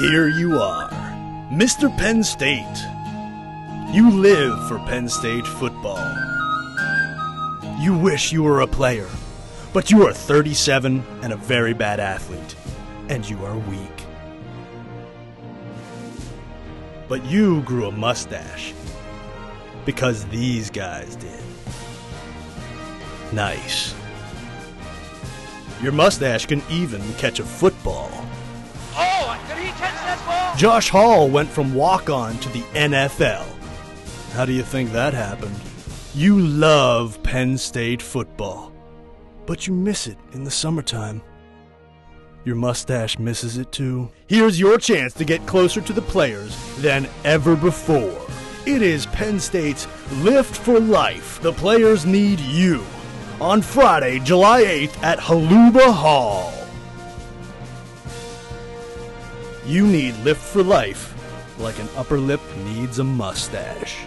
Here you are, Mr. Penn State. You live for Penn State football. You wish you were a player, but you are 37 and a very bad athlete, and you are weak. But you grew a mustache because these guys did. Nice. Your mustache can even catch a football. Josh Hull went from walk on to the NFL. How do you think that happened? You love Penn State football, but you miss it in the summertime. Your mustache misses it too. Here's your chance to get closer to the players than ever before. It is Penn State's Lift for Life. The players need you on Friday, July 8th at Holuba Hall. You need Lift for Life like an upper lip needs a mustache.